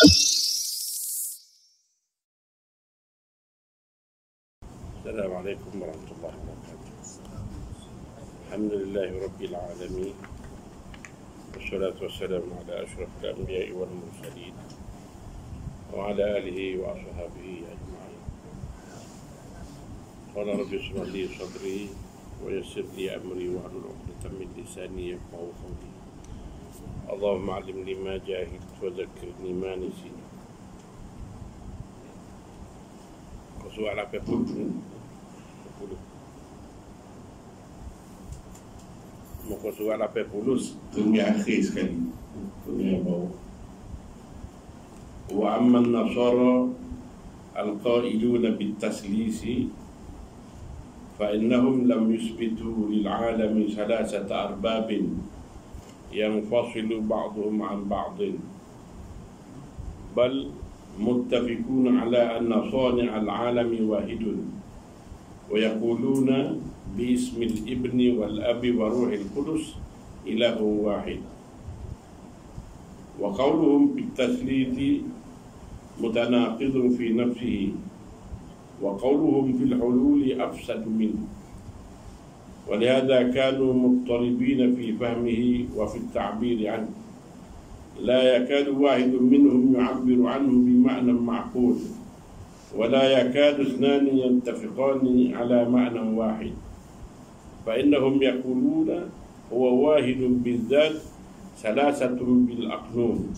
السلام عليكم ورحمة الله وبركاته. الحمد لله رب العالمين والصلاة والسلام على أشرف الأنبياء والمرسلين وعلى آله وأصحابه أجمعين. قال رب اشرح لي صدري ويسر لي أمري واحلل عقدة من لساني يفقهوا قولي. اللهم علمني ما جاهلت وذكرني ما نسيت وسوء على moko so wala pe pulus tumi akhis kan tumi bau wa amma an-nasara al-qa'iluna bit-taslis fa innahum lam yusbitu lil-'alami thalathata arbabin ينفصل بعضهم عن بعض. بل متفقون على أن صانع العالم واحد ويقولون باسم الابن والأب وروح القدس إله واحد. وقولهم بالتثليث متناقض في نفسه وقولهم في الحلول أفسد منه. ولهذا كانوا مضطربين في فهمه وفي التعبير عنه. لا يكاد واحد منهم يعبر عنه بمعنى معقول ولا يكاد اثنان يتفقان على معنى واحد. فإنهم يقولون هو واحد بالذات ثلاثة بالأقنوم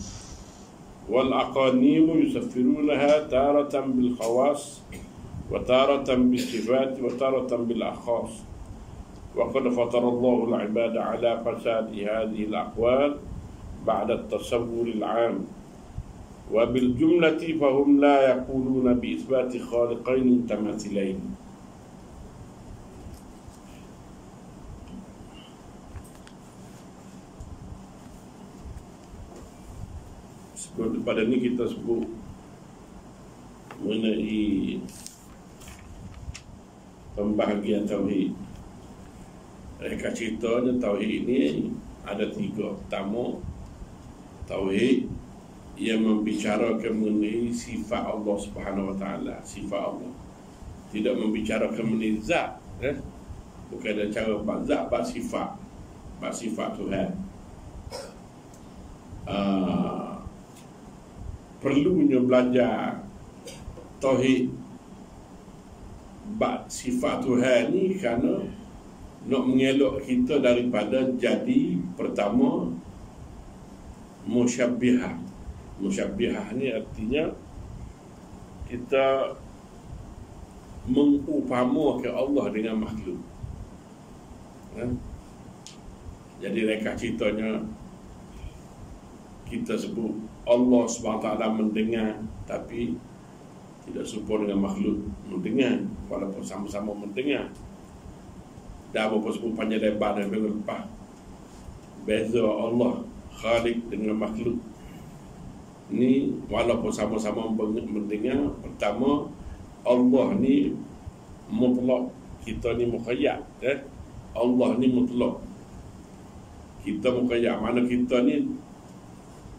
والأقانيم يسفرونها تارة بالخواص وتارة بالصفات وتارة بالأخاص. وقد فطر الله العباد على فساد هذه الأقوال بعد التصور العام وبالجملة فهم لا يقولون بإثبات خالقين متماثلين pada ni kita sebut mengenai pembahagian tauhid. Mereka ceritanya tauhid ini ada tiga. Pertama, tauhid yang membicarakan mengenai sifat Allah Subhanahu Wa Taala, sifat Allah. Tidak membicarakan mengenai zat, eh? bukan ada cara bab zat, bab sifat, bab sifat Tuhan. Uh, perlunya belajar tauhid bab sifat Tuhan ni kerana nak mengelak kita daripada jadi pertama musyabbihah. Musyabbihah ni artinya kita mengupamakan Allah dengan makhluk. Ha? jadi reka ceritanya kita sebut Allah SWT mendengar tapi tidak serupa dengan makhluk mendengar walaupun sama-sama mendengar dah apa sebut panjang lebar dan lepas beza Allah Khalik dengan makhluk. Ni walaupun sama-sama mendengar pertama Allah ni mutlak. Kita ni mukhayyat eh? Allah ni mutlak. Kita mukhayyat mana kita ni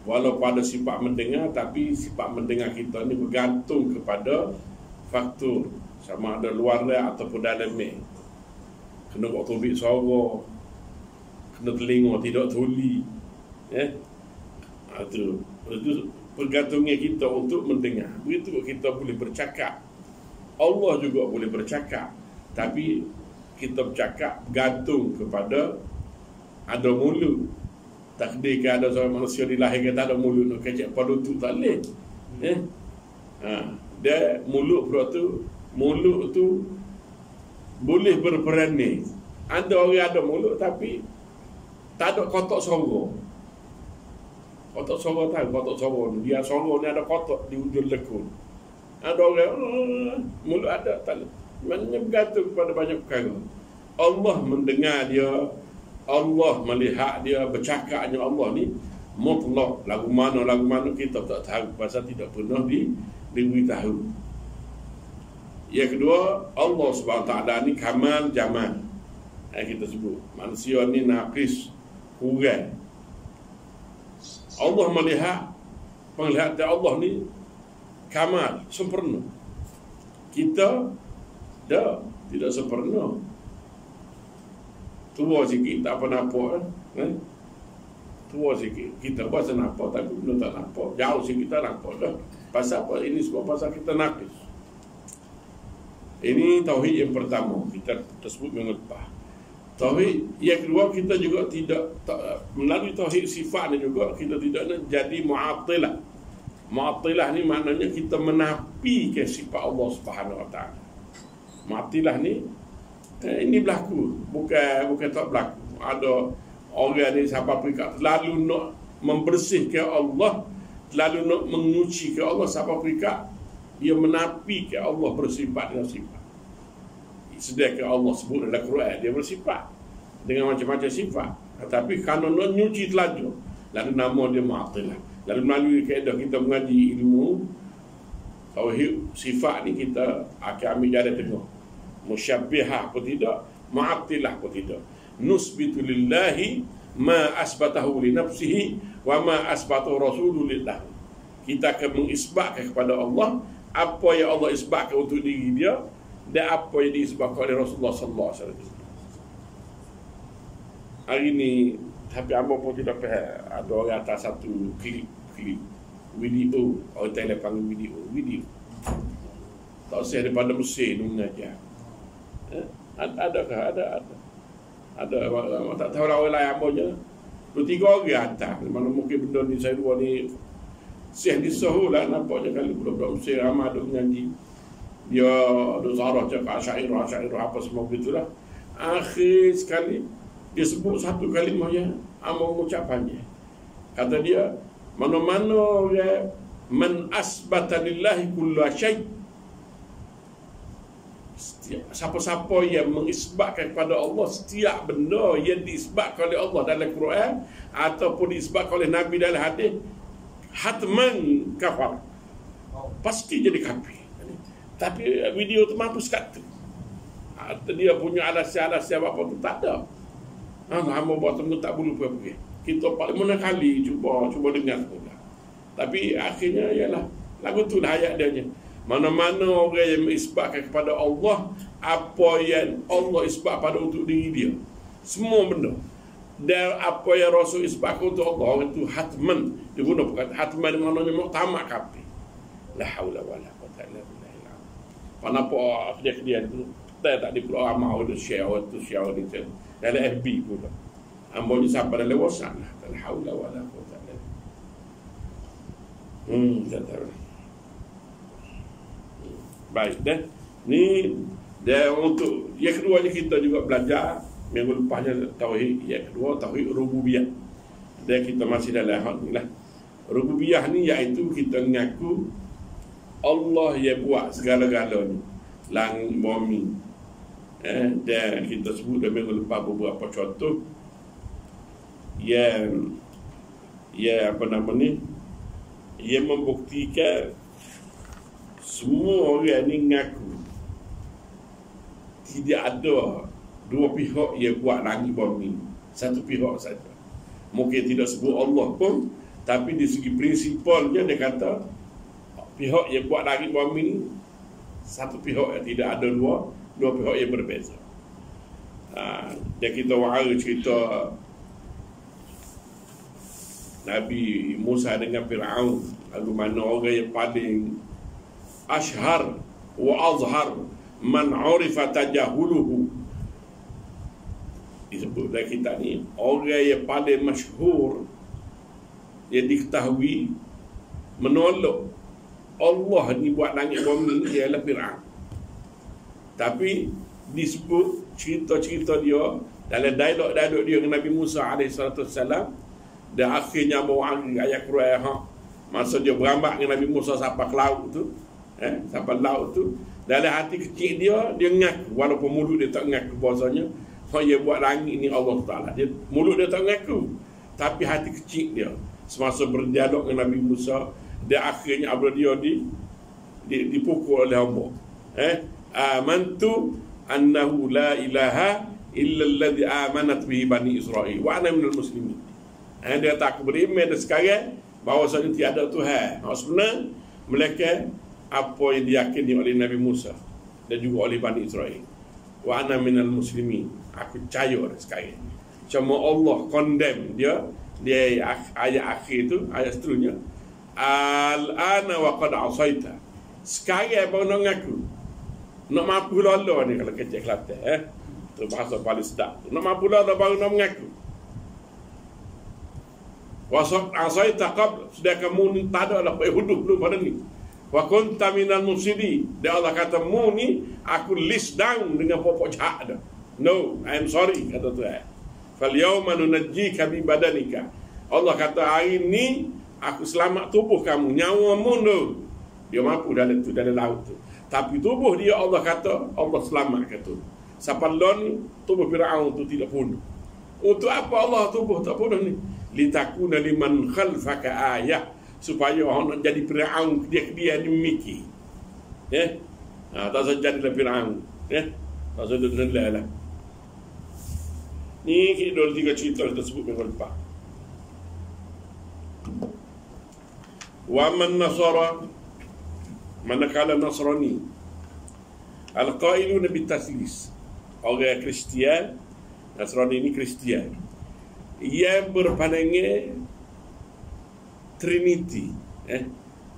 walaupun ada sifat mendengar tapi sifat mendengar kita ni bergantung kepada faktor sama ada luar dia ataupun dalam ni kena buat tubik suara kena telinga tidak tuli. Eh itu itu pergantungnya kita untuk mendengar. Begitu kita boleh bercakap. Allah juga boleh bercakap. Tapi kita bercakap gantung kepada ada mulut takdir ke ada seorang manusia dilahirkan tak ada mulut nak kecek pada tu tak boleh. Eh ha. dia mulut pula tu mulut tu boleh berperan ni. Ada orang ada mulut tapi tak ada kotak suara kotak suara tahu kotak ni dia suara ni ada kotak di ujung lekun. Ada orang uh, mulut ada tak? Maknanya bergantung kepada banyak perkara. Allah mendengar dia Allah melihat dia bercakapnya Allah ni mutlak. Lagu mana lagu mana kita tak tahu. Pasal tidak pernah di diberitahu yang kedua Allah SWT ni kamal jamal yang kita sebut manusia ni naqis kurang Allah melihat penglihatan Allah ni kamal, sempurna. Kita dah tidak sempurna. Tua sikit tak apa nampak eh? Tua sikit kita kuasa nampak tapi belum tak nampak. Jauh sikit tak nampak dah. Pasal apa? Ini semua pasal kita nakis. Ini tauhid yang pertama kita tersebut lepas. Tauhid yang kedua kita juga tidak melalui tauhid sifat ni juga kita tidak nak jadi mu'attilah. Mu'attilah ni maknanya kita menapi ke sifat Allah Subhanahu Wa Taala. Mu'attilah ni eh, ini berlaku bukan bukan tak berlaku ada orang ni siapa peringkat lalu nak membersihkan Allah lalu nak menguci ke Allah siapa peringkat dia menapi ke Allah bersifat dengan sifat. Sedangkan Allah sebut dalam Quran dia bersifat dengan macam-macam sifat. Tetapi kalau nak nyuci telaju lalu nama dia ma'atilah lalu melalui kaedah kita mengaji ilmu tauhid sifat ni kita akan ambil jalan tengah musyabbihah pun tidak ma'atilah pun tidak. Nusbitu lillahi ma asbatahu li nafsihi wa ma asbatahu rasuluhu lillah. Kita akan mengisbatkan kepada Allah apa yang Allah isbatkan untuk diri dia dan apa yang disebabkan oleh Rasulullah sallallahu alaihi wasallam. Hari ni tapi apa pun tidak faham ada orang atas satu klip klip video. Thailand panggil video video. Tak usah daripada Mesir ni mengajar. Eh? adakah? Ada ada. Ada orang tak tahu lah orang lain apa je. Dua tiga orang atas. Mana mungkin benda ni saya dua ni Syekh di Sohu lah nampaknya kali budak-budak Mesir ramai ada menyanyi dia ada zarah cakap syairah syairah apa semua begitulah akhir sekali dia sebut satu kalimah yang amal ucapannya kata dia mana-mana ya man asbata lillahi kullu syai. Siapa-siapa yang mengisbatkan kepada Allah setiap benda yang disebabkan oleh Allah dalam Quran ataupun disebabkan oleh Nabi dalam hadis hatman kafar pasti jadi kafir. Tapi video tu mampu sekat tu. Dia punya alasan-alasan apa tu tak ada. Ha, hamba buat temu tak boleh pergi. Kita paling mana kali cuba cuba dengar semula. Tapi akhirnya ialah lagu tu lah ayat dia mana-mana orang yang mengisbatkan kepada Allah apa yang Allah isbat pada untuk diri dia. Semua benda. Dan apa yang Rasul isbatkan untuk Allah itu hatman. Dia guna bukan hatman dengan maknanya muktamad kapi. La haula wa la quwata illa billah. Kenapa dia-dia itu tak tak diperlu amal itu share itu share itu. Dalam FB pula. Ambo ni sampai dalam WhatsApp lah. La haula wa la quwata illa billah. Hmm, tak tahu. Baik dah. Ni dia untuk yang kedua ni kita juga belajar minggu lepasnya tauhid yang kedua tauhid rububiyah. Dan kita masih dalam hal ni lah. Rububiyah ni iaitu kita mengaku Allah yang buat segala-galanya. Langit, bumi. Eh, dan kita sebut dalam minggu lepas beberapa contoh yang yang apa nama ni yang membuktikan semua orang ni ngaku tidak ada dua pihak yang buat langit bumi satu pihak saja. Mungkin tidak sebut Allah pun tapi di segi prinsipalnya dia kata pihak yang buat langit bumi satu pihak yang tidak ada dua dua pihak yang berbeza. Ha, dan kita wahara cerita Nabi Musa dengan Fir'aun. Lalu mana orang yang paling ashar wa azhar man urifa tajahuluhu disebut dalam kitab ni orang yang paling masyhur yang diketahui menolak Allah ni buat langit bumi ialah Fir'aun. Tapi disebut cerita-cerita dia dalam dialog-dialog dia dengan Nabi Musa AS dan akhirnya bawa ayat Quran ha, masa dia berambat dengan Nabi Musa sampai ke laut tu eh, sampai laut tu dalam hati kecil dia dia ngaku walaupun mulut dia tak ngaku bahasanya dia buat langit ni Allah Taala. Dia mulut dia tak ngaku tapi hati kecil dia. Semasa berdialog dengan Nabi Musa dia akhirnya apabila dia di, di dipukul oleh Allah eh? Amantu annahu la ilaha illa alladhi amanat bihi bani Israel wa ana minal muslimin. Eh, dia tak beriman sekarang bahawasanya tiada Tuhan. Ha, sebenarnya mereka apa yang diyakini oleh Nabi Musa dan juga oleh Bani Israel. Wa ana minal muslimin. Aku percaya sekarang. Cuma Allah condemn dia dia ayat akhir itu ayat seterusnya al-ana wa qad asaita. Sekarang baru nak ngaku. Nak mampu lolo ni kalau kecek Kelantan eh. Itu bahasa paling sedap. Nak mampu lolo baru nak mengaku. Wasok asai takab sudah kamu tak ada lah hidup belum pada ni. Wa kunta minal musidi. Dia Allah kata mu ni aku list down dengan pokok jahat dah. No, I am sorry kata Tuhan. Fal yauma nunajjika bi badanika. Allah kata hari ni aku selamat tubuh kamu, nyawa mu tu. Dia mampu dalam tu dalam laut tu. Tapi tubuh dia Allah kata Allah selamat kata. Siapa lon tubuh Firaun tu tidak bunuh. Untuk apa Allah tubuh tak bunuh ni? litakuna liman khalfaka ayah supaya orang nak jadi Firaun dia dia ni miki ya? Ha, tak saja jadi Firaun ya? Tak saja jadi lah. Ni kita dua tiga cerita kita sebut minggu lepas. Wa man nasara manakala nasrani. Al-qailuna bitaslis orang Kristian Nasrani ini Kristian. Ia berpandangan Trinity eh?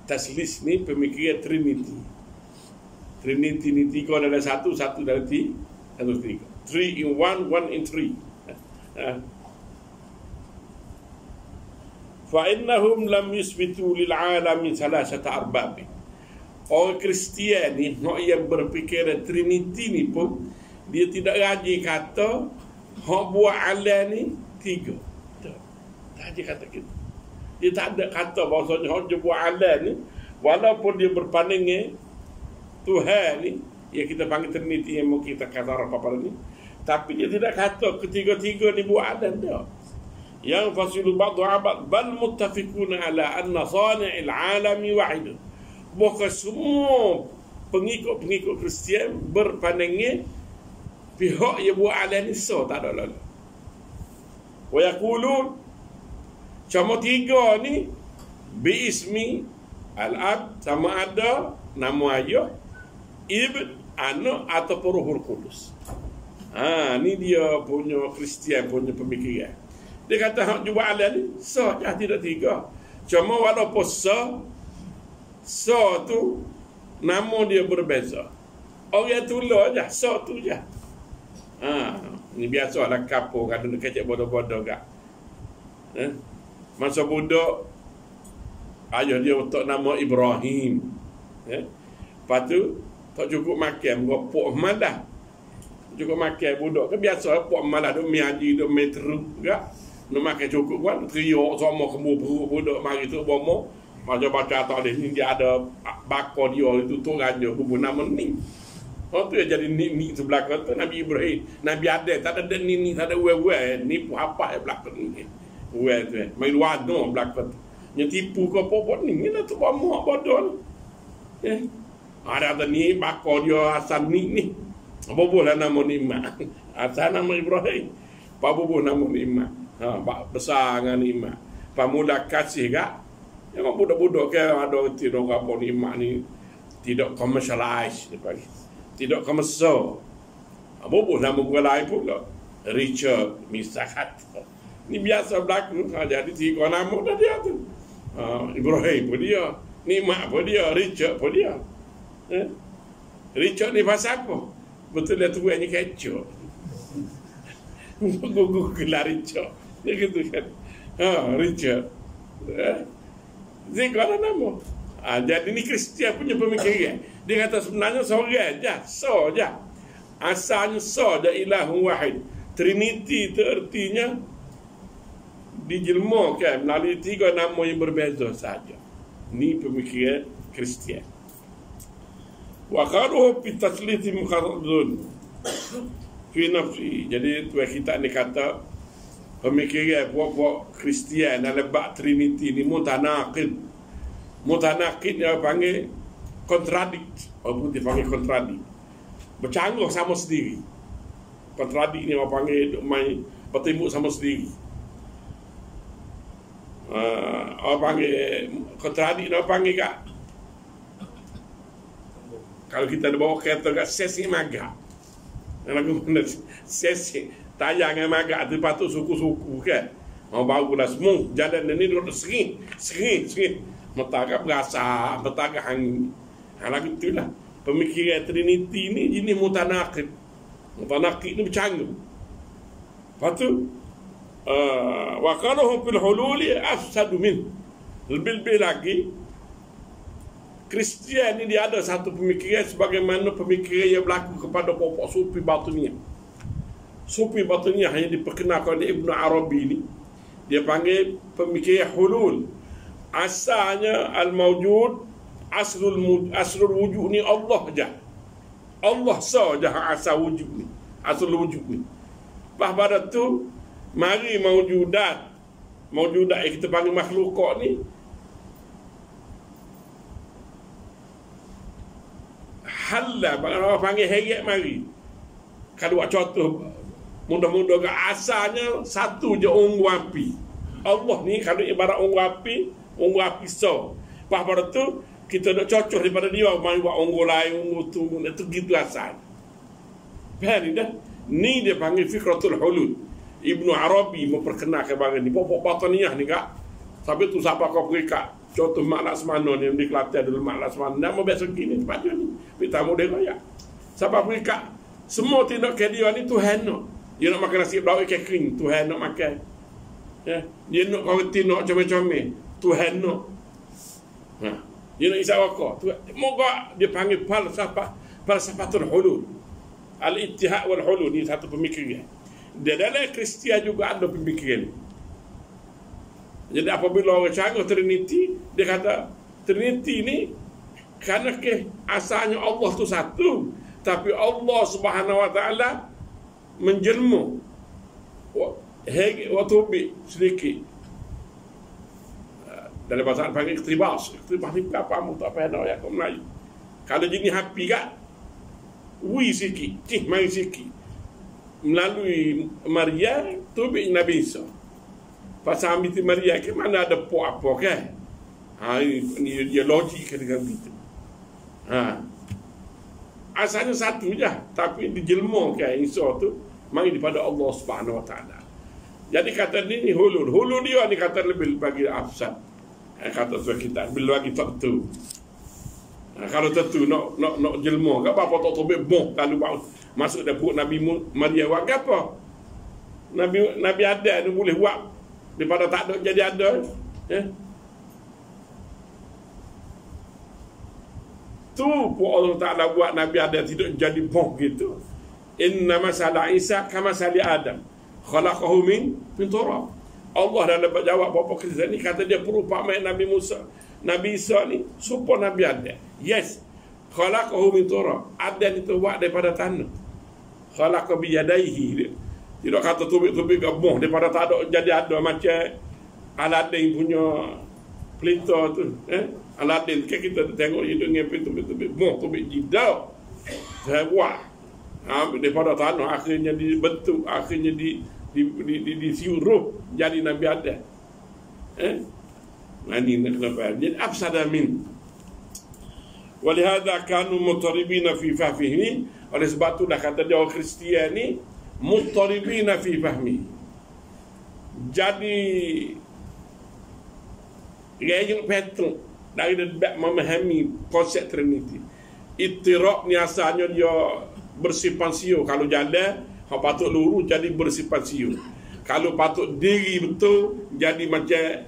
Taslis ni pemikiran Trinity. Trinity ni tiga adalah satu satu adalah tiga satu tiga. Three in one one in three. Fa innahum lam yusbitu lil alamin salasata arbab Orang Kristian ni nak yang berfikir Trinity ni pun dia tidak raji kata hak buat alam ni tiga. Tak ada kata gitu. Dia tak ada kata bahasanya orang jumpa alam ni walaupun dia berpanding Tuhan ni yang kita panggil Trinity yang mungkin kita kata apa pada ni tapi dia tidak kata ketiga-tiga ni buat alam dia yang fasilu ba'du abad bal muttafiquna ala anna sani'il alami wahid bukan semua pengikut-pengikut Kristian berpandangnya pihak yang buat alam ni so tak ada lalu Wa yaqulun Cuma tiga ni Biismi Al-Ab sama ada Nama ayah Ibn Anak ataupun Ruhul Kudus Ha, ni dia punya Kristian punya pemikiran. Dia kata hak juga ala ni sah tidak tiga. Cuma walaupun sah sah tu nama dia berbeza. Orang tu lah je, sah tu je. Ha, ni biasa lah kapur Dia kecek bodoh-bodoh kak eh? Masa budak Ayah dia untuk nama Ibrahim. Eh? Lepas tu Tak cukup makan Pok malah. Cukup makan budak kan biasa Pok malah. Dia miaji Dia metru kak Dia makan cukup kan Teriak sama kemur perut budak Mari tu bomo. Macam baca ada Ni dia ada Bakar dia itu Turan dia Bubu nama ni. Oh tu yang jadi ni-ni sebelah kata Nabi Ibrahim. Nabi ada tak ada ni-ni tak ada we-we Ni pun apa yang belakang ni We tu eh Main wado belakang Yang tipu ke apa-apa ni Ni lah tu buat muak bodoh eh. Ada ada ni bakal dia asal ni ni. Apa boleh nama ni mak Asal nama Ibrahim Apa boleh nama ni mak ha, Besar dengan ni mak Pamula kasih kak Yang budak-budak ke ada Tidak apa ni. Mak ni Tidak commercialize Dia panggil tidak kemesar. Apa pun nama bukan lain pula. Richard Misahat. Ini biasa berlaku. Ha, jadi tiga nama dah dia tu. Ha, Ibrahim pun dia. Nikmat pun dia. Richard pun dia. Eh? Richard ni pasal apa? Betul dia tuan ni kecoh. Gugu gelar Richard. Dia gitu kan. Ha, Richard. Eh? Tiga nama. Ha, jadi ni Kristian punya pemikiran. Dia kata sebenarnya seorang je, so je. Asalnya so je ilahu wahid. Trinity itu artinya dijelmakan melalui tiga nama yang berbeza saja. Ini pemikiran Kristian. Wa qaruhu fi tasliti mukharradun fi nafsi. Jadi tu kita ni kata pemikiran puak-puak Kristian dalam bab Trinity ni mutanaqid. Mutanaqid dia panggil kontradik walaupun dia panggil kontradik bercanggah sama sendiri kontradik ni orang panggil main bertembuk sama sendiri uh, orang panggil kontradik orang panggil kak. Kalau kita ada bawa kereta kat sesi magak lagu mana? Sesi tayang yang magak tu patut suku-suku kan. Mau baru lah semua jalan ni duduk sering sering sering metagak berasa metagak hang hang lagu tu lah. Pemikiran Trinity ni jenis mutanakid mutanakid ni bercanggah lepas tu uh, wa qaluhu fil hululi afsadu min lebih-lebih lagi Kristian ini dia ada satu pemikiran sebagaimana pemikiran yang berlaku kepada pokok sufi batunia. Sufi batunia hanya diperkenalkan oleh Ibn Arabi ini. Dia panggil pemikiran hulul. Asalnya al-mawjud asrul asrul wujud ni Allah saja. Allah saja asal wujud ni. Asal wujud ni. Lepas pada tu mari mawjudat. Mawjudat yang kita panggil makhluk ni. Halal orang panggil heret mari. Kalau buat contoh mudah-mudah ke asalnya satu je unggu api Allah ni kalau ibarat unggu api unggu api so lepas pada tu kita nak cocok daripada dia main buat unggu lain unggu tu itu gitu asal. Faham dah? Ni dia panggil fikratul hulud Ibnu Arabi memperkenalkan barang ni. Pokok bataniah ni kak. Sampai tu siapa kau pergi kak? Contoh mak laksamana ni di Kelantan dulu mak laksamana nama biasa gini sepatutnya ni. Kita tamu dia raya sebab mereka semua tindak ke dia ni Tuhan nak. Dia nak makan nasi bawang ikan kering Tuhan nak makan. Ya? Dia nak kau reti nak comel-comel Tuhan nak. Ha. dia nak isap rokok moga dia panggil falsafah falsafatul hulul. Al-ittihad wal hulul ni satu pemikiran dia dalam Kristian juga ada pemikiran. Jadi apabila orang cakap Trinity dia kata Trinity ni kerana ke asalnya Allah tu satu tapi Allah Subhanahu Wa Taala menjelma. Hegi bi sedikit. Dalam bahasa Arab panggil iktibas. Iktibas ni apa mu tak apa nak ya kau Melayu. Kalau jenis happy kan wi sikit cih mai sikit melalui Maria tu bi Nabi Isa. Pasal ambil Maria ke mana ada po apa kan ha ini dia logik dengan begitu Ha. Asalnya satu je Tapi dijelmakan Isa tu Mari daripada Allah subhanahu wa ta'ala. Jadi kata ni ni hulul Hulul dia ni kata lebih bagi afsad. Ha, Kata tu kita Lebih bagi tak tu ha, Kalau tentu nak nak nak jelma Kau apa tak tahu Boh Kalau masuk dia perut Nabi Maria Buat apa? Nabi Nabi ada ni boleh buat. Daripada tak ada jadi ada. Ya tu pun Allah Ta'ala buat Nabi Adam tidak jadi bom gitu. Inna masalah Isa kama sali Adam. Khalaqahu min turab. Allah dah dapat jawab apa kita ni kata dia perumpamaan Nabi Musa Nabi Isa ni supaya Nabi Adam. Yes. Khalaqahu min turab. Adam itu buat daripada tanah khalaqa bi dia tidak kata tubik-tubik gabung daripada tak ada jadi ada macam Aladdin punya pelita tu eh Aladin kan kita tengok dia dengan pintu pintu moh tu bit jidau. Saya buat. Ha, daripada tanah akhirnya dibentuk, akhirnya di di di, di, di siuruh jadi Nabi Adam. Eh? Ini kenapa? Jadi afsada min. Walihada kanu mutaribina fi fahmihi. Oleh sebab tu dah kata dia orang Kristian ni mutaribina fi fahmi. Jadi Gaya Petrus dari dapat memahami konsep Trinity. Itiraq ni asalnya dia bersifat siu. Kalau jalan, hak patut lurus jadi bersifat siu. Kalau patut diri betul, jadi macam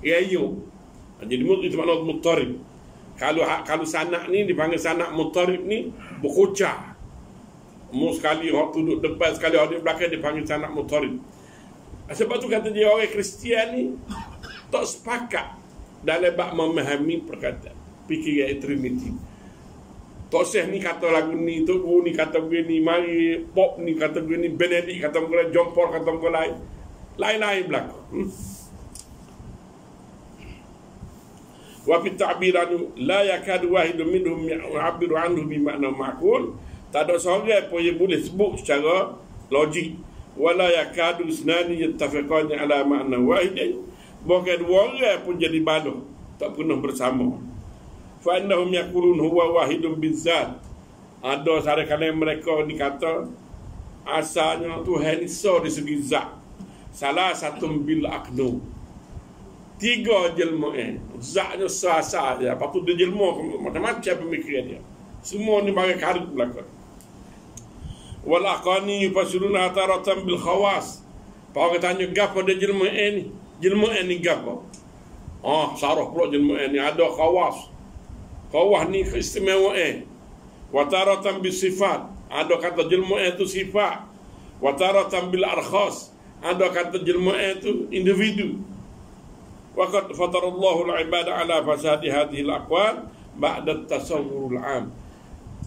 rayu. Jadi itu makna mutarib. Kalau kalau sanak ni dipanggil sanak mutarib ni berkocah. Mu sekali orang duduk depan sekali orang di belakang dipanggil sanak mutarib. Sebab tu kata dia orang Kristian ni tak sepakat dalam bab memahami perkataan fikiran Trinity. Toseh ni kata lagu ni, tu ni kata begini, mari pop ni kata begini, Benedict kata begini, John Paul kata begini lain. Lain-lain berlaku. Hmm? Wa fi ta'biran la yakadu wahid minhum yu'abbiru anhu bi makna ma'qul. Tak ada seorang pun yang boleh sebut secara logik. Wala yakadu isnani yattafiqani ala makna wahid Bukan dua orang pun jadi baluh. Tak pernah bersama. Fa'annahum yakulun huwa wahidun bizat. Ada kalian mereka ni kata asalnya Tuhan iso di segi zat. Salah satu bil aknu. Tiga jelma eh. Zatnya sah-sah. Lepas tu dia jelma macam-macam pemikiran dia. Semua ni bagi karib belakang. Walakani yufasiruna ataratan bil khawas. Pak tanya gapo dia jelma eh ni? Jelma eh ni gapo? Ah, sarah pula jelma eh ni ada khawas. Khawas ni istimewa eh. Wataratan bil sifat. Ada kata jelma eh tu sifat. Wataratan bil arkhas. Ada kata jelma eh tu individu. Waqad fatarallahu al-ibada ala fasadi hadhihi al-aqwal ba'da at-tasawwur al-'am.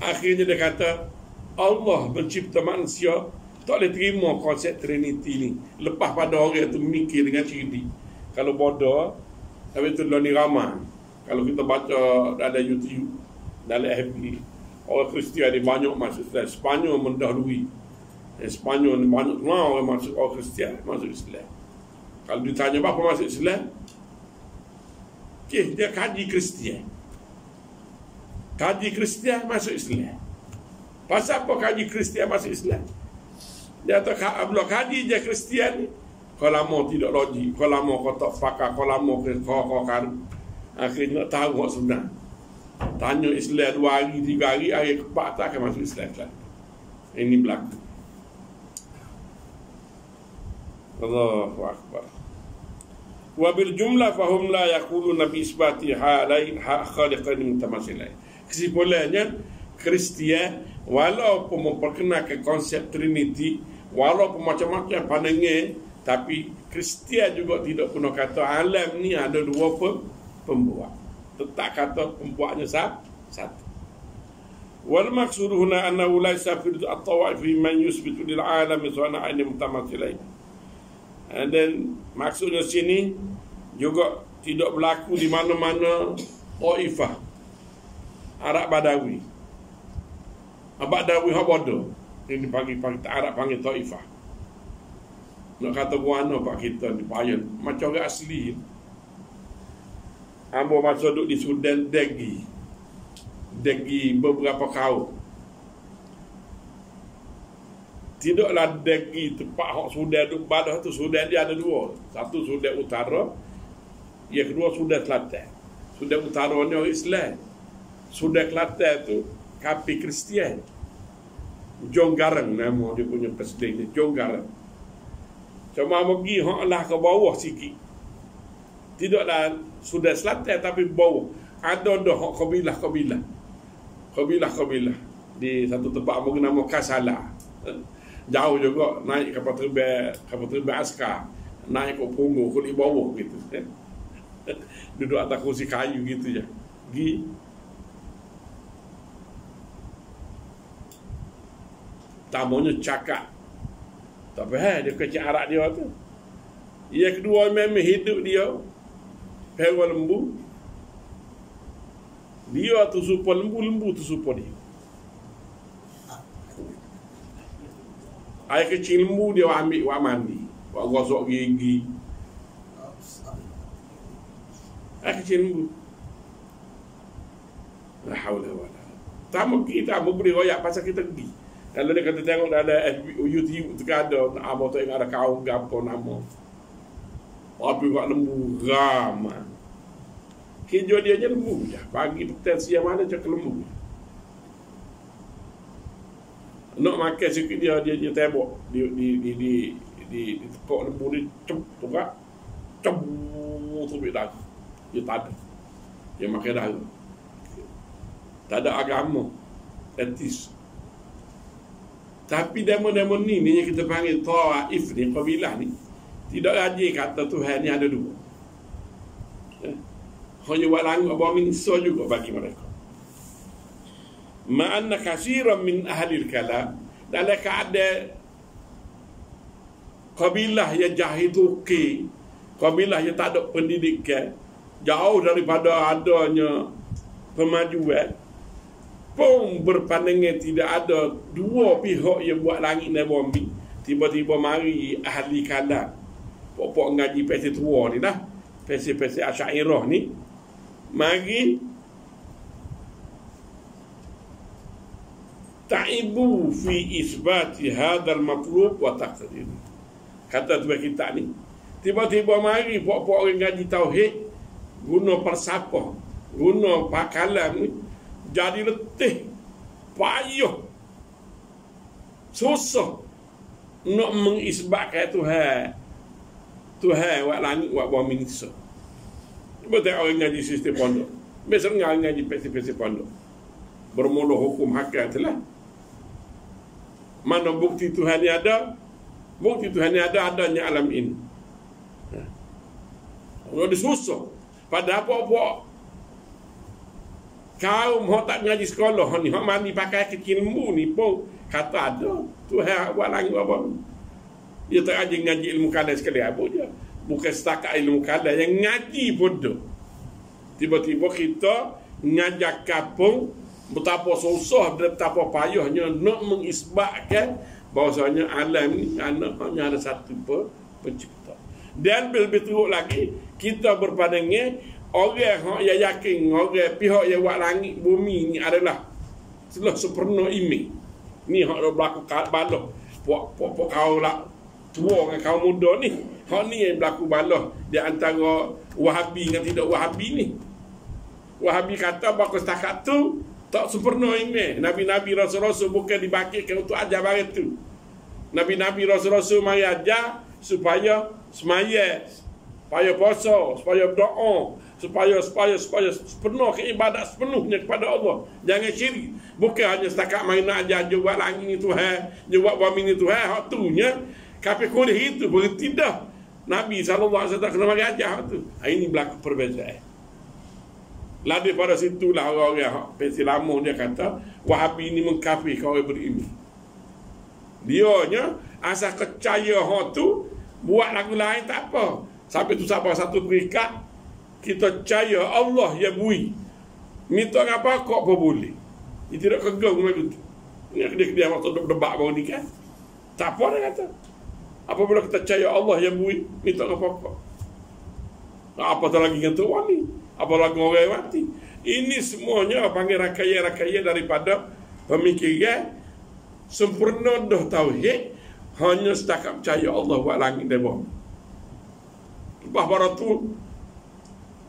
Akhirnya dia kata, Allah mencipta manusia tak boleh terima konsep Trinity ni. Lepas pada orang tu mikir dengan cerdik. Kalau bodoh tapi tu ni ramai. Kalau kita baca dalam YouTube dalam FB orang Kristian ada banyak masuk Islam. Sepanyol mendahului. Sepanyol ni banyak semua orang masuk orang Kristian masuk Islam. Kalau ditanya apa masuk Islam? Okay, dia kaji Kristian. Kaji Kristian masuk Islam Pasal apa kaji Kristian masuk Islam? Dia kata, bila kaji je Kristian ni, kau lama tidak logik, kau lama kau tak fakar, kau lama kau kau kan. Akhirnya tahu kau sudah. Tanya Islam dua hari, tiga hari, hari keempat tak akan masuk Islam. Kan? Ini berlaku. Allahu Akbar. Wa bil jumlah fahum la yaquluna bi isbati halain ha khaliqan mutamassilain. Kesimpulannya Kristian walaupun memperkenalkan konsep Trinity, walaupun macam-macam pandangan, tapi Kristian juga tidak pernah kata alam ni ada dua pembuat. Tetap kata pembuatnya satu. Wal maksud huna annahu laysa fi at-tawa'if man yusbitu lil alam sana'a mutamathilain. And then maksudnya sini juga tidak berlaku di mana-mana Taifah Arab Badawi Abad Dawi hak bodoh. Ini panggil panggil tak Arab panggil Taifah. Nak kata guana pak kita ni payah macam orang asli. Ambo masa duduk di Sudan Degi. Degi beberapa kaum. Tidaklah Degi tempat hak Sudan duduk badah tu Sudan dia ada dua. Satu Sudan Utara, yang kedua Sudan Selatan. Sudan Utara ni orang Islam. Sudan Selatan tu kapi Kristian. John Garang nama dia punya presiden dia, John Garang. Cuma pergi hak lah ke bawah sikit. Tidaklah sudah selatan tapi bawah. Ada dah hak kabilah-kabilah. Kabilah-kabilah di satu tempat mungkin nama Kasala. Jauh juga naik kapal terbang, kapal terbang askar. Naik ke punggung, di bawah gitu. Duduk atas kursi kayu gitu je. Gi Tamunya cakap. Tak faham dia kecil arak dia tu. Yang kedua memang hidup dia. Hewan lembu. Dia tu supa lembu Lembu tu supa dia. Air kecil lembu dia ambil buat mandi. Buat gosok gigi. Air kecil lembu. La hawla wa la Tamu kita memberi royak pasal kita pergi kalau dia kata tengok ada YouTube tu kan ada nama tu yang ada kaum gapo nama. Tapi kat lembu ram. Kijo dia je lembu je. Pagi petang siang mana cak lembu. Nak makan sikit dia dia dia tebok di di di di di, di tepuk lembu ni cep tu kak. Cep tu dah. Dia tak ada. Dia makan dah. Tak ada agama. Etis. Tapi demo-demo ni ni yang kita panggil Ta'if ni, kabilah ni Tidak lagi kata Tuhan ni ada dua eh? Hanya buat langgar bawa minsa juga bagi mereka Ma'anna kasiran min ahli kalam Dalam keadaan Kabilah yang jahit okey Kabilah yang tak ada pendidikan Jauh daripada adanya Pemajuan pun berpandangan tidak ada dua pihak yang buat langit dan bumi. Tiba-tiba mari ahli kalam pokok ngaji peti tua ni dah pesi-pesi asyairah ni mari ta'ibu fi isbati hadzal matlub wa taqdir kata tu kita ni tiba-tiba mari orang ngaji tauhid guna persapa guna pakalan ni jadi letih payah susah nak mengisbatkan Tuhan. Tuhan buat langit buat bumi ni susah. Betul orang ngaji sistem pondok. Biasanya orang ngaji pesi-pesi pondok. Bermula hukum hakikat lah. Mana bukti Tuhan ni ada? Bukti Tuhan ni ada adanya alam ini. Kalau ha. disusah pada apa-apa kau mau tak ngaji sekolah ni hak mandi pakai ilmu ni pun kata ada Tuhan buat langit apa dia tak ngaji ngaji ilmu kalah sekali apa je. Bukan setakat ilmu kalah yang ngaji pun tu tiba-tiba kita ngajak kapung betapa susah betapa payahnya nak mengisbatkan bahawasanya alam ni hanya ada satu pencipta. Dan lebih teruk lagi kita berpandangnya orang yang yakin orang pihak yang buat langit bumi ni adalah telah sempurna ini ni hak dah berlaku baloh puak puak puak kau lah tua dengan kau muda ni. Hak ni yang berlaku baloh di antara wahabi dengan tidak wahabi ni. Wahabi kata bahawa setakat tu tak sempurna ini. Nabi-Nabi Rasul-Rasul bukan dibakitkan untuk ajar barang itu. Nabi-Nabi Rasul-Rasul mari ajar supaya semaya, supaya puasa, supaya berdoa, supaya supaya supaya sepenuh keibadat sepenuhnya kepada Allah. Jangan syirik. Bukan hanya setakat main je buat langit ni Tuhan, je buat bumi ni Tuhan, hak tunya kafir kulit itu berhenti dah. Nabi SAW kena mari ajar tu. Ini berlaku perbezaan. Lalu pada situlah orang-orang yang pensi lama dia kata Wahabi ini mengkafir kau yang beriman Dia nya asal percaya hak tu Buat lagu lain tak apa Sampai tu sampai satu perikat Kita percaya Allah yang bui. Minta apa kok apa boleh? Dia tidak kegang lagu tu. Ini dia dia waktu debat baru ni kan? Tak apa dia kata. Apabila kita percaya Allah yang bui? Minta apa kok Apa tu lagi yang tu wani apalagi orang mati. Ini semuanya panggil rakaya-rakaya daripada pemikiran sempurna dah tauhid. Hanya setakat percaya Allah buat langit dan bumi. Lepas para tu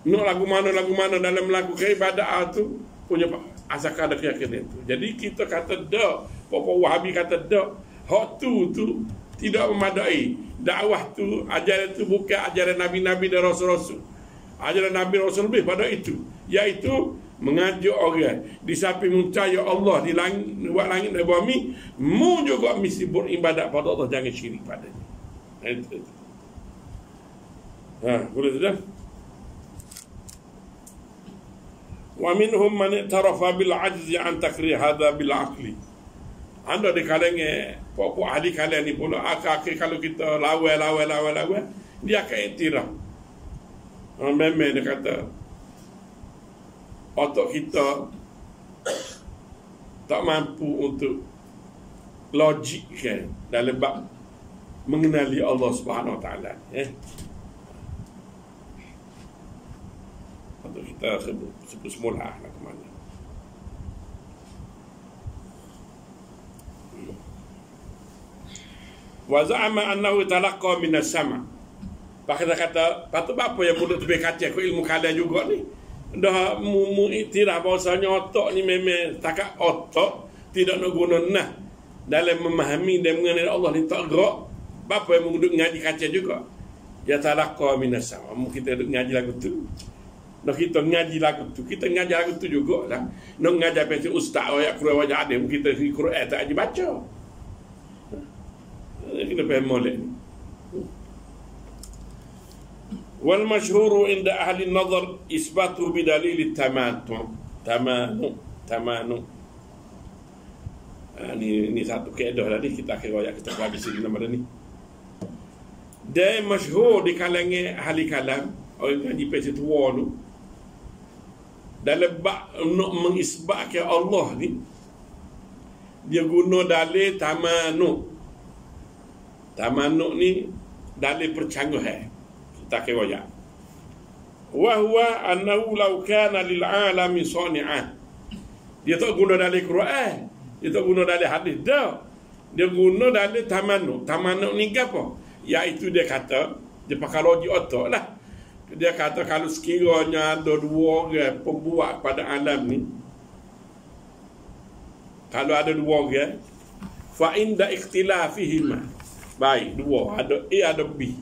nak lagu mana lagu mana dalam melakukan ibadat tu punya asal ada keyakinan itu. Jadi kita kata dak, Papa Wahabi kata dak, hak tu tu tidak memadai. Dakwah tu ajaran tu bukan ajaran nabi-nabi dan rasul-rasul. Ajaran Nabi Rasul lebih pada itu. Iaitu mengajak orang. Di samping percaya Allah di langit buat langit dan bumi mu juga mesti beribadat pada Allah. Jangan syirik padanya. Ha boleh sudah an takri hadha bil aqli anda di kalangan pokok ahli kalian ni pula akak kalau kita lawa lawa lawa lawa dia akan iktiraf Orang memang dia kata Otak kita Tak mampu untuk Logik kan Dalam bab Mengenali Allah subhanahu wa ta'ala eh? Otak kita sebut, sebut semula lah ke mana Wa za'ama annahu talaqqa minas sama' dia kata, patut apa yang mulut lebih kacau aku ilmu kalian juga ni. Dah mu, iktirah bahasanya otak ni memang takat otak tidak nak guna nah dalam memahami dan mengenai Allah ni tak gerak. Bapa yang menguduk ngaji kacau juga. Ya talaqqa minas sama. Mu kita duk ngaji lagu tu. Nah kita ngaji lagu tu, kita ngaji lagu tu juga lah. nong ngaji pesi ustaz ayat Quran wajah adem kita di Quran tak aja baca. Eh, kita pernah mulai. Wal masyhuru inda ahli nazar isbatu bidalil tamatu. Tamanu, tamanu. Ah, ini, ini satu keedah lah tadi kita akhir wajah kita habis ini nama ni. Dia masyhur di kalangan ahli kalam. Orang yang dipesi tua tu dalam bak nak mengisbatkan Allah ni dia guna dalil tamanu tamanu ni dalil percanggahan tak kira ya. wa huwa annahu law kana lil alami sani'ah dia tak guna dalam Quran. Dia tak guna dalam hadis. Dah. Dia guna dalam tamanu tamanu ni apa iaitu dia kata dia pakai logik otak lah dia kata kalau sekiranya ada dua orang pembuat pada alam ni kalau ada dua orang fa inda ikhtilafihima. Baik dua. Ada A ada B.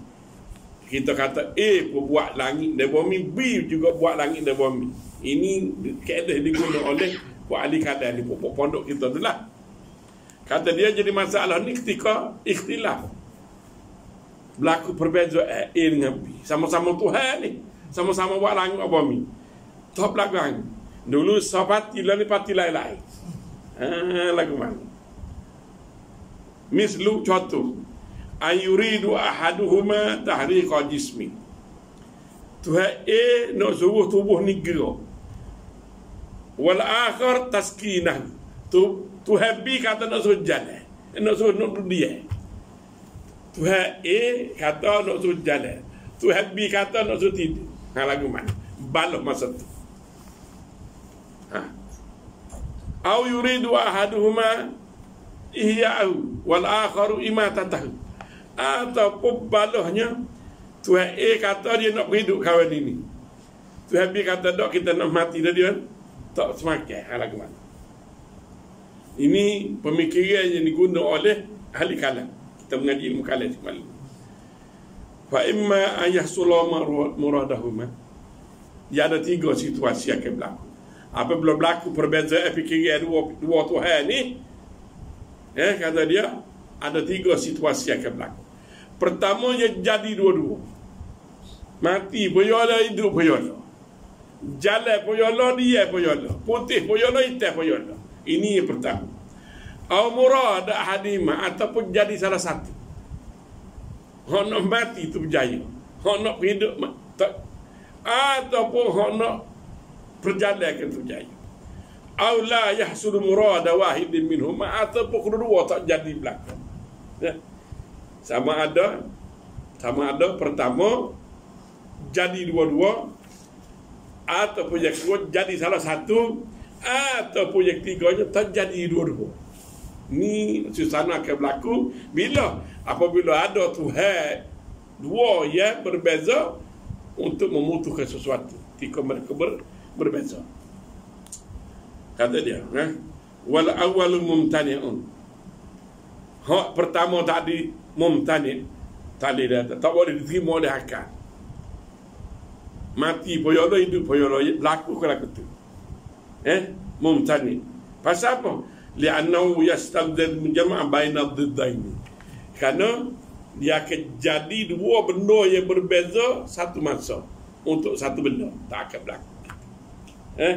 Kita kata A pun buat langit dan bumi B juga buat langit dan bumi. Ini kaedah digunakan oleh buat ahli kadar ni pokok pondok kita tu lah. Kata dia jadi masalah ni ketika ikhtilaf berlaku perbezaan A dengan B sama-sama Tuhan ni. Sama-sama buat langit dan bumi. Tak belakang. Dulu sapati lah ni pati lain-lain. Ha, lagu mana? Mislu contoh ayuridu ahaduhuma tahriqa jismi. Tuhan A nak suruh tubuh ni gerak wal akhar taskinah tu Tuhan B kata nak suruh jalan nak suruh nak dia Tuhan A kata nak suruh jalan. Tuhan B kata nak suruh tidur. Ha lagu mana? Balok masa tu. Ha. Au yuridu ahaduhuma ihya'u wal akharu imatatahu. Ataupun balahnya Tuhan A kata dia nak hidup kawan ini. Tuhan B kata dok kita nak mati dah dia tak semakin hal lagu mana. Ini pemikiran yang digunakan oleh ahli kalam kita mengaji ilmu kalam semalam fa imma ayah muradahuma dia ada tiga situasi yang akan berlaku apabila berlaku perbezaan fikiran dua, dua Tuhan ni eh, kata dia ada tiga situasi yang akan berlaku Pertamanya jadi dua-dua. Mati poyola hidup poyola. Jalan poyola dia poyola. Putih poyola hitam poyola. Ini yang pertama. Au murad hadima ataupun jadi salah satu. Nak mati itu berjaya. Nak hidup tak ataupun hak nak berjalan ke itu berjaya. Au la yahsul murad wahidin minhum ataupun kedua tak jadi belakang. Ya sama ada sama ada pertama jadi dua-dua atau yang kedua jadi salah satu atau yang tiganya terjadi dua-dua ni susana akan berlaku bila? Apabila ada Tuhan dua yang berbeza untuk memutuskan sesuatu. Ketika mereka ber, berbeza. Kata dia eh? wal awal mumtani'un. Hak pertama tadi mumtani boleh dah tak boleh diterima oleh akal. Mati poyolo hidup poyolo laku ke laku tu eh? Mumtani. Pasal apa li'annahu yastabdil min jama' baina dhiddain kerana dia akan jadi dua benda yang berbeza satu masa untuk satu benda. Tak akan berlaku. Eh?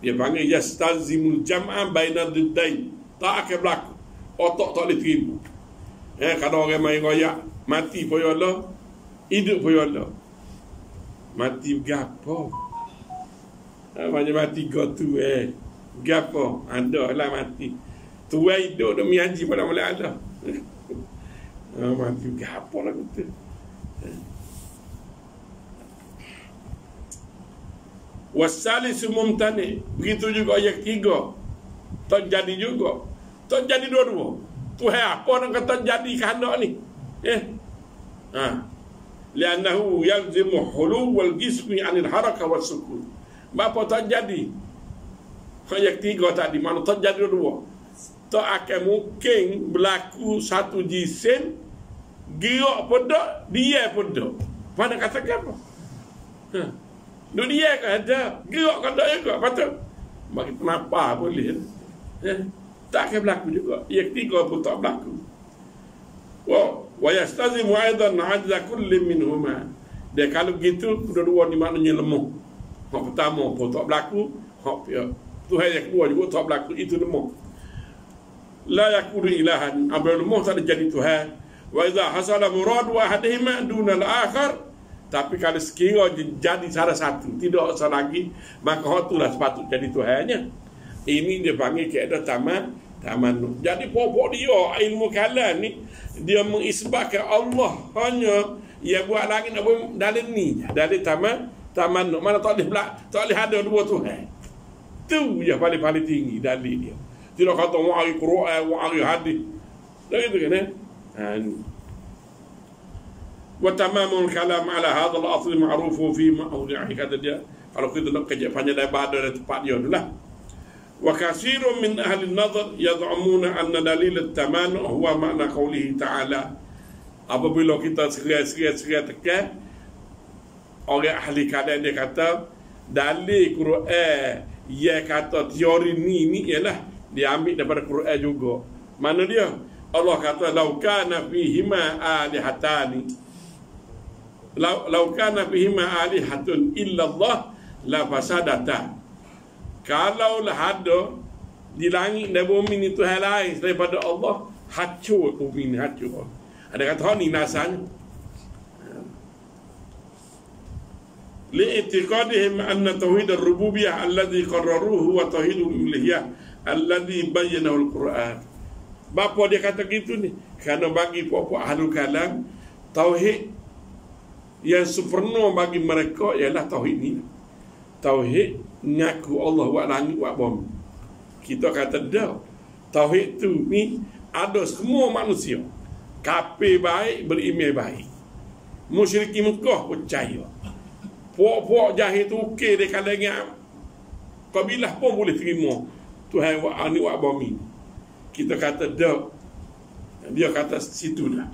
Dia panggil yastazimul jam'a baina dhiddain tak akan berlaku. Otak tak boleh terima Eh, kalau orang main royak, mati pun ya Allah, hidup pun ya Allah. Mati gapo? Ha, macam mati kau tu eh. Gapo? Ada lah mati. Tua hidup demi haji pada mulai ada. Ha, mati gapo lah kata. Wasali sumumtani. Begitu juga ayat tiga. Tak jadi juga. Tak jadi dua-dua. Tuhan apa nak kata jadi kehendak ni? Eh. Ha. Lianahu yalzimu hulu wal gismi anil haraka wal sukun. Bapa tak jadi. Ayat tiga tadi, mana tak jadi dua. Tak akan mungkin berlaku satu jisim, pun tak, dia tak. Mana kata apa? Ha. Dia kan ada, girak kan tak juga, patut. Bagi kenapa boleh? Eh tak akan berlaku juga. Yang ketiga pun tak berlaku. Wa wa yastazimu aidan ajza kulli minhuma. Dia kalau begitu kedua-dua ni maknanya lemah. Hak pertama pun tak berlaku, hak Tuhan yang kedua juga tak berlaku itu lemah. La yakunu ilahan. Apabila lemah tak ada jadi Tuhan. Wa idza hasala murad wa ahadihima duna al-akhar tapi kalau sekiranya jadi salah satu tidak usah lagi maka itulah sepatut jadi Tuhannya ini dia panggil keadaan tamat tamannu jadi pokok dia ilmu kalam ni dia mengisbatkan Allah hanya ia buat langit apa dalil ni dalil taman tamannu mana tak boleh pula tak boleh ada dua Tuhan تو يا بالي بالي تيني دالي ديو دي لو كاتو واري قرؤه واري هادي لا يدرينا ان وتمام الكلام على هذا الاصل معروف في موضع هذا دي قالو كيد لو كجي فاني لا بادر تبان لا وكثير من أهل النظر يزعمون ان دليل التمام هو معنى قوله تعالى ابو بيلو كيتا سكريا سكريا سكريا تكا اوري أهل كذا دي كتاب دالي قرؤه ia kata teori ni ni ialah dia ambil daripada Quran juga. Mana dia? Allah kata lau kana fihima alihatani lau lau kana fihima alihatun illa Allah la fasadata. Kalau lah ada di langit dan bumi ni Tuhan lain daripada Allah hancur bumi ni hancur. Ada kata ni nasanya li'tiqadihim anna tauhid ar-rububiyyah alladhi qarraruhu wa tauhid al-uluhiyyah alladhi bayyanahu al-Quran Bapa dia kata gitu ni. Kerana bagi puak-puak ahlul kalam tauhid yang sempurna bagi mereka ialah tauhid ni. Tauhid ngaku Allah buat langit buat bumi. Kita kata dah tauhid tu ni ada semua manusia. Kafir baik berimej baik. Musyrik Mekah percaya puak-puak jahil tu okey dia kalangan kabilah pun boleh terima. Tuhan buat ni buat bumi kita kata dah dia kata situ dah.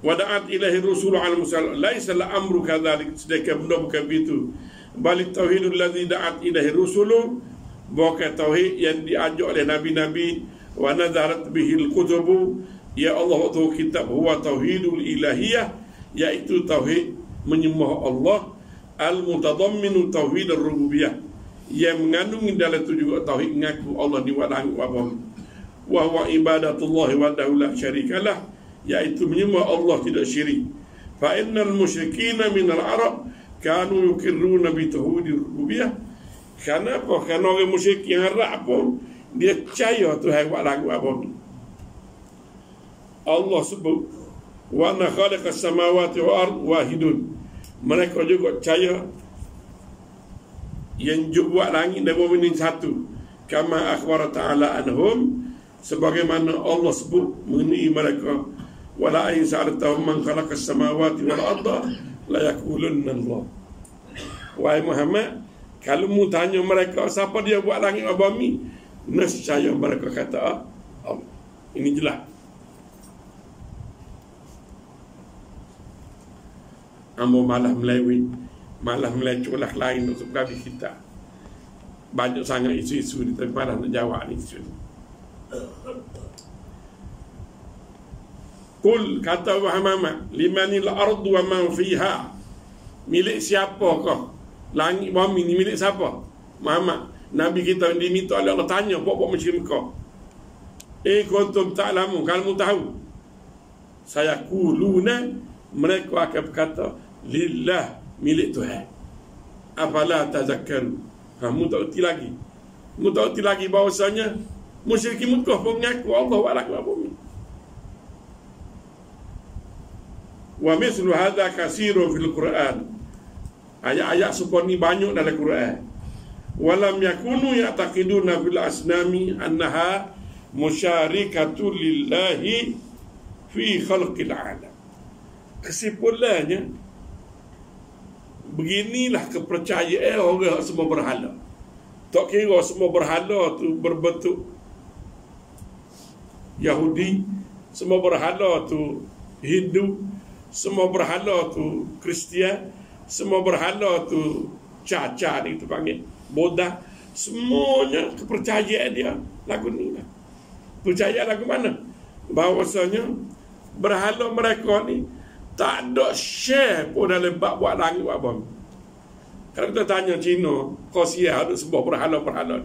Wada'at ilahi rusul al musal. Laisa la amru kadzalik sedekah benda bukan begitu. Balik tauhidul ladzi da'at ilahi rusulu. Bukan tauhid yang diajak oleh nabi-nabi. Wa nazarat bihi al kutubu. Ya Allah tu kitab huwa tauhidul ilahiyah yaitu tauhid menyembah Allah al mutadamminu tauhid ar rububiyah yang mengandung dalam itu juga tauhid mengaku Allah di wadang wa wa huwa ibadatullah wa la syarikalah yaitu menyembah Allah tidak syirik. Fa innal musyrikin min al arab kanu yukirruna bi tauhid rububiyah. Kenapa? Kerana orang musyrik yang Arab pun dia percaya Tuhan buat lagu apa. Allah sebut wa anna khaliqas samawati wa ard wahidun. Mereka juga percaya yang buat langit dan bumi ini satu. Kama akhbar ta'ala anhum sebagaimana Allah sebut mengenai mereka wala ayin sa'altahum man khalaqas samawati wal arda la yakulunna Allah. Wahai Muhammad kalau mu tanya mereka siapa dia buat langit dan bumi nescaya mereka kata ah, Allah. Ini jelas Amba malah melewit Malah meleculah lain untuk bagi kita. Banyak sangat isu-isu ni Tapi malah nak jawab ni isu ni. Kul kata Muhammad Limanil ardu wa man fiha? Milik siapakah Langit bumi ni milik siapa? Muhammad Nabi kita diminta oleh Allah tanya Buat-buat macam kau. Eh kuntum ta'lamu Kalau mu tahu? Saya kuluna. Mereka akan berkata lillah milik Tuhan. Apalah tazakkaru. Ha, mu tak erti lagi. Mu tak erti lagi bahawasanya musyrik Mekah pun mengaku Allah wa bumi. Wa mislu hadha kasiru fil Quran. Ayat-ayat seperti ini banyak dalam Quran. Walam yakunu ya'taqiduna fil asnami annaha musyarikatu lillahi fi khalqil alam. Kesimpulannya, beginilah kepercayaan orang semua berhala. Tak kira semua berhala tu berbentuk Yahudi semua berhala tu Hindu semua berhala tu Kristian semua berhala tu Caca ni tu panggil Buddha. Semuanya kepercayaan dia lagu ni lah. Percaya lagu mana? Bahawasanya berhala mereka ni tak ada share pun dalam bab buat langit buat bumi. Kalau kita tanya Cina, kau siap ada sebuah berhala-berhala.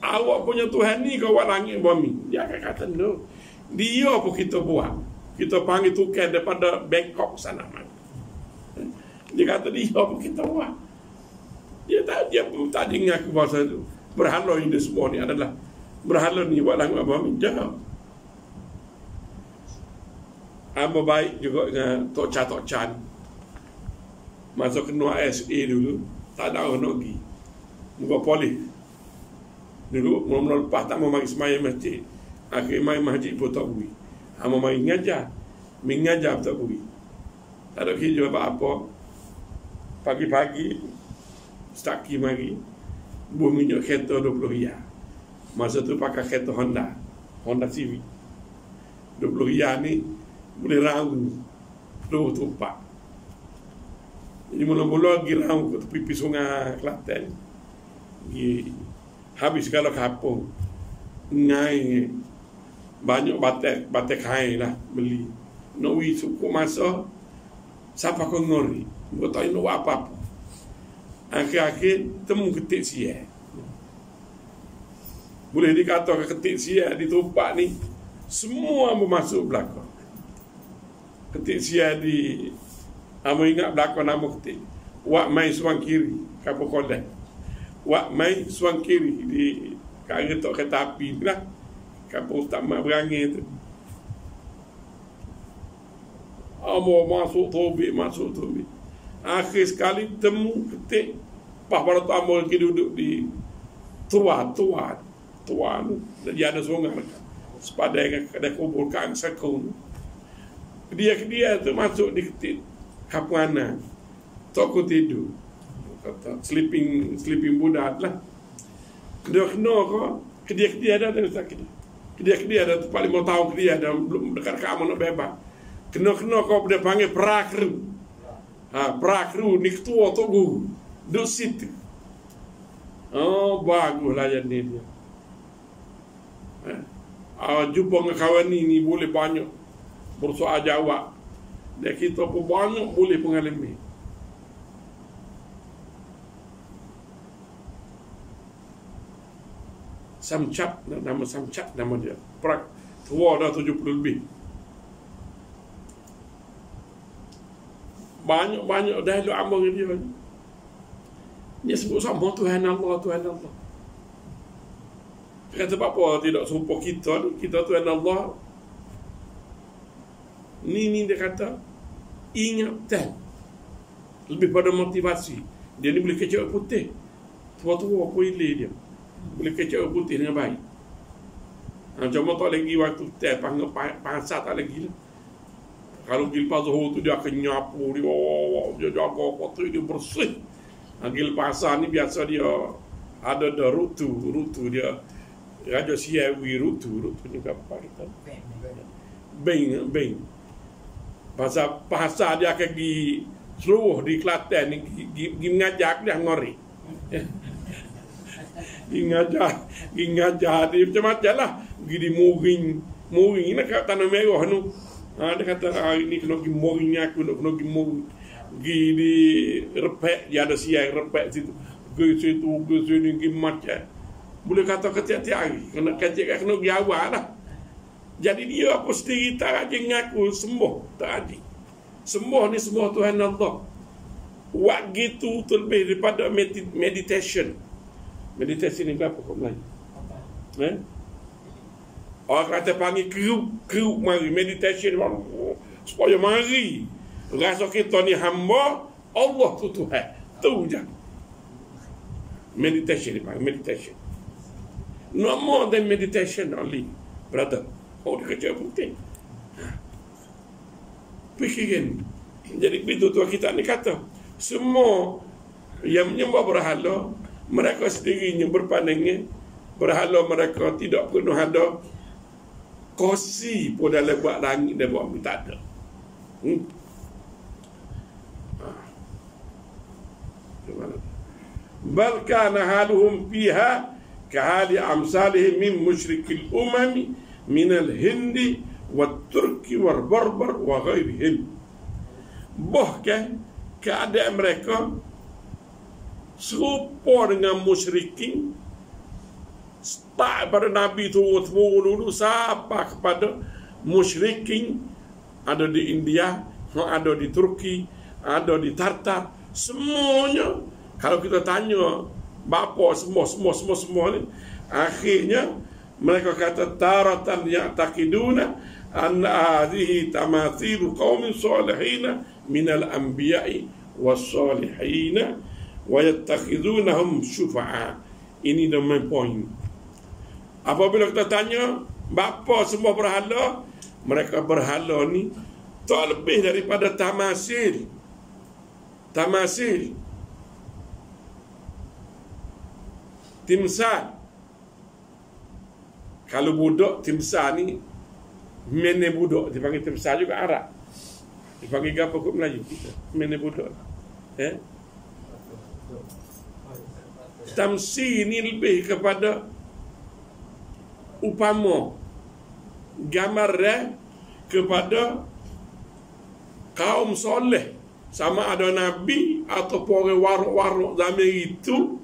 Awak punya Tuhan ni kau buat langit bumi. Dia akan kata, no. Dia pun kita buat. Kita panggil tukar daripada Bangkok sana. Dia kata, dia pun kita buat. Dia tak, dia pun tak dengar bahasa tu. berhala ini semua ni adalah berhala ni buat langit apa jawab Amba baik juga dengan Tok Cha Tok Chan. Masuk kena SA dulu Tak ada orang nak pergi. Muka polis. Dulu mula-mula lepas tak mau mari semayang masjid. Akhir main masjid pun tak pergi. Amba mari ngajar Mengajar. Tak pergi. Tak ada kerja apa-apa. Pagi-pagi Staki mari. Buah minyak kereta 20 riyal Masa tu pakai kereta Honda. Honda Civic. 20 riyal ni boleh raung dua tumpak. Jadi mula-mula pergi raung ke tepi sungai Kelantan pergi habis kalau kapung. Ngai banyak batek batek kain lah beli. Nak suku masa siapa kau ngori? Kau tahu nak apa apa akhir-akhir temu ketik sia boleh dikatakan ketik sia di tumpak ni semua bermasuk belakang ketik sia di Amo ingat belakang nama ketik. Wak mai suang kiri Kapu kodai Wak mai suang kiri Di Kaya tok kereta api lah. Kapu tak berangin tu. Amo masuk tobi Masuk tobi Akhir sekali temu ketik Pas pada tu Amo lagi duduk di Tua Tua Tua tu Jadi ada sungai Sepadan Ada kubur Kang Sakun dia-dia tu masuk di ketik kapuana toko tidur. Kata sleeping sleeping budak lah. Dia kena ko kedia kedia ada ada sakit. Kedia kedia ada tempat lima tahun kedia ada belum dekat kamu nak bebas. Kena kena ko dia panggil prakru ha prakru ni ketua tu gu do situ. Oh baguslah jadi dia. Ha. Ah, jumpa dengan kawan ni, ni boleh banyak bersoal jawab. Dan kita pun banyak boleh pengalaman Samcat nama Samcat nama dia. Prak tua dah 70 lebih. Banyak-banyak dah lu amang dia dia sebut sama Tuhan Allah Tuhan Allah. Kata apa tidak serupa kita kita Tuhan Allah ni ni dia kata ingatkan lebih pada motivasi. Dia ni boleh kecek putih. Tua-tua apa ilih dia. Boleh kecek putih dengan baik. Ha, cuma tak lagi waktu teh panggil pasal tak lagi lah. Kalau gilpa zuhur tu dia akan nyapu dia, oh, dia jaga kotor dia bersih ha, gilpa ni biasa dia ada ada rutu rutu dia Raja Siawi rutu rutu ni apa kita Beng Beng bahasa dia akan di seluruh di Kelantan ni gi mengajar dia ngori. Gi ngajar, gi ngajar dia macam-macam lah. Gi di muring, muring ni kat tanah merah tu. Ha, dia kata ah, ini kena gi muring aku nak kena gi muring. Gi di repek, dia ada siang repek situ. Gi situ, gi sini, gi macam. Boleh kata ketiak-tiak hari. Kena ketiak kena gi awal lah. Jadi dia apa sendiri tak ada ngaku sembuh. Tak ada. Sembuh ni semua Tuhan Allah. Buat gitu tu lebih daripada meditation. Meditation ni apa kau Melayu? Eh? Orang kata panggil keruk, keruk mari. Meditation supaya mari. Rasa kita ni hamba, Allah tu Tuhan. Tu je. Meditation ni panggil, meditation. No more than meditation only, brother. Oh dia kerja penting Fikirin Jadi begitu tua kita ni kata Semua Yang menyembah berhala Mereka sendiri yang berpandangnya Berhala mereka tidak penuh ada Kosi pun dalam buat langit dan buat tak ada. Hmm? bal kana haluhum fiha kahali amsalihim min musyrikil umami من الهند والترك والبربر وغيرهم bahkan keadaan mereka serupa dengan musyrikin tak pada Nabi tu dulu siapa kepada musyrikin ada di India ada di Turki ada di Tartar semuanya kalau kita tanya bapa semua semua semua semua ni akhirnya mereka kata taratan ya'taqiduna an hadhihi tamathilu qaumin salihin min al-anbiya'i was-salihin wa yattakhidunahum syufa'a ini the main point. Apabila kita tanya bapa semua berhala? Mereka berhala ni tak lebih daripada tamasil. Tamasil. Timsal kalau budak timsal ni mene budak dipanggil timsal juga Arab. Dipanggil apa kot Melayu kita. Mene budak eh? Tamsi ni lebih kepada upama. Gambar kepada kaum soleh. Sama ada nabi atau orang waruk-waruk zaman itu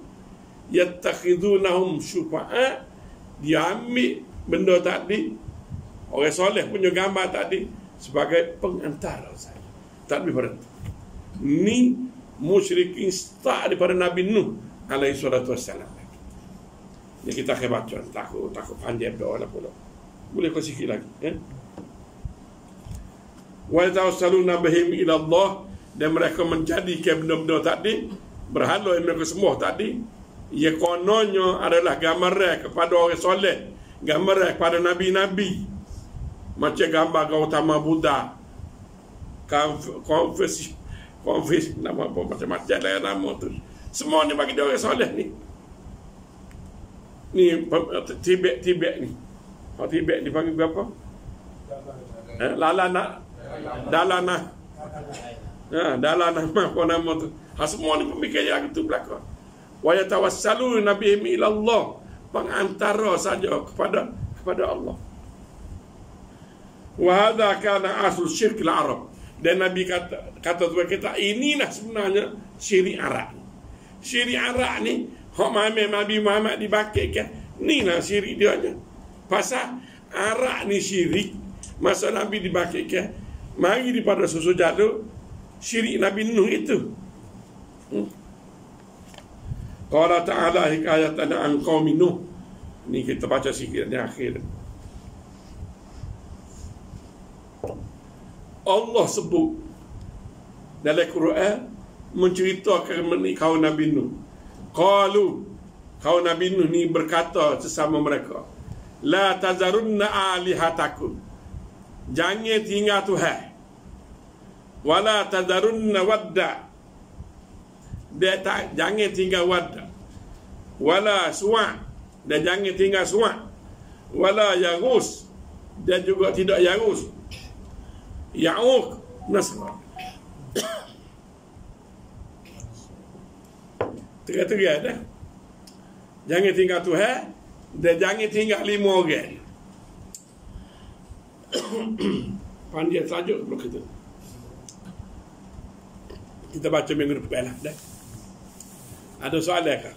yattakhidunahum syufa'a dia ambil benda tadi. Orang soleh punya gambar tadi sebagai pengantara saja tak lebih berhenti. Ni musyrikin start daripada Nabi Nuh alaihi salatu wassalam. Ni kita akan baca. Takut takut panjang doa lah pula. Boleh kau sikit lagi eh? wa tawassaluna bihim ila Allah. Dan mereka menjadikan benda-benda tadi berhala yang mereka semua tadi ia kononnya adalah gambar kepada orang soleh. Gambar kepada nabi-nabi. Macam gambar Gautama Buddha. Konfes konfes nama apa macam-macam lah nama tu. Semua ni bagi dia orang soleh ni. Ni Tibet Tibet ni. Oh, Tibet dipanggil berapa? Eh, Lalana Dalana Ya, Dalana apa nama tu? Ha, Semua ni pemikir yang itu belakang Wa yatawassalu nabihim ila Allah Pengantara saja kepada kepada Allah Wa hadha kana asal syirk al-Arab Dan Nabi kata kata tu kita inilah sebenarnya syirik Arab. Syirik Arab ni hak Muhammad Nabi Muhammad dibakirkan, ni lah syirik dia nya. Pasal arak ni syirik Masa Nabi dibakitkan Mari daripada susu jatuh Syirik Nabi Nuh itu hmm. Qala ta'ala hikayatan an qawmi Nuh. Ni kita baca sikit di akhir. Allah sebut dalam Quran menceritakan mengenai kaum Nabi Nuh. Qalu kaum Nabi Nuh ni berkata sesama mereka, La tazarunna alihatakum. Jangan tinggal Tuhan. Wala tazarunna wadda. Dia tak Jangan tinggal wadda Wala suwa Dan jangan tinggal suwa Wala yagus. Dan juga tidak yagus. Ya'uk Nasra Tengah-tengah dah Jangan tinggal Tuhan dan jangan tinggal lima orang. Pandai saja belum kita. Kita baca minggu depan lah. Ada soalan kah?